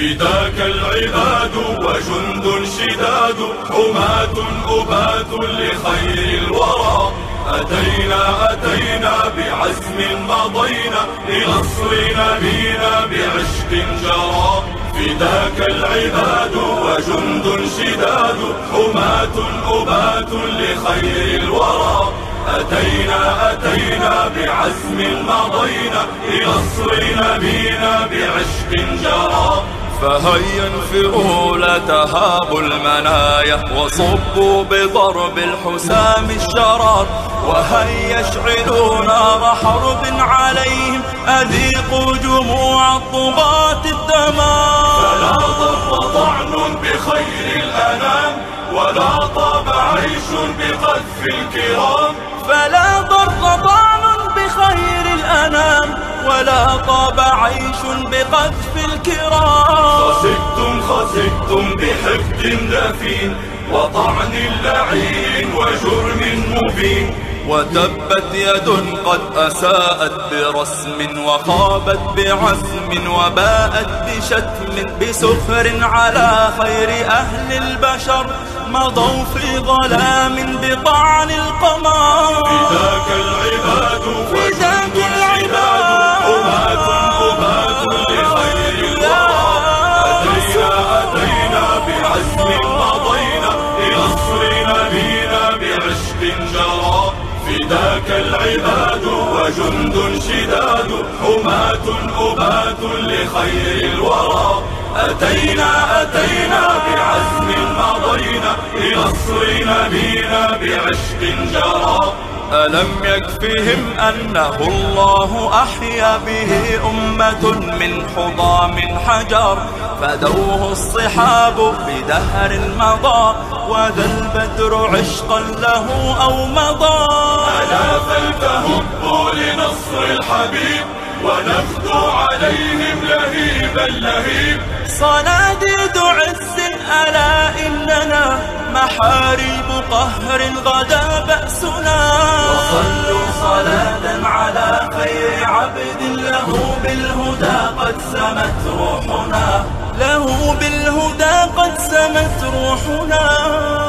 فداك العباد وجند شداد حماة أبات لخير الورى. أتينا أتينا بعزم مضينا لنصر نبينا بعشق جرى. فداك العباد وجند شداد حماة أبات لخير الورى. أتينا أتينا بعزم مضينا لنصر نبينا بعشق جرى. فهيا انفروا لا تهابوا المنايا وصبوا بضرب الحسام الشرار وهيا اشعلوا نار حرب عليهم أذيقوا جموع الطغاة الدمار فلا ضر طعن بخير الأنام ولا طاب عيش بقذف الكرام فلا ضر طعن بخير الأنام ولا طاب عيش بقذف الكرام. خسئتم خسئتم بحقد دفين وطعن لعين وجرم مبين. وتبت يد قد أساءت برسم وخابت بعزم وباءت بشتم بسخر على خير أهل البشر مضوا في ظلام بطعن القمر. العباد وجند شداد حماة أبات لخير الورى. أتينا أتينا بعزم مضينا لنصر نبينا بعشق جرى. ألم يكفهم أنه الله أحيا به أمة من حضام حجر. فدوه الصحاب بدهر مضى وذا البدر عشقا له أو مضى. ألا فلتهبوا لنصر الحبيب ونغدو عليهم لهيبا لهيب صناديد عز ألا إننا محاريب قهر غدا بأسنا. وصلوا صلاة على خير عبد له بالهدى قد سمت روحنا. له بالهدى قد سمت روحنا.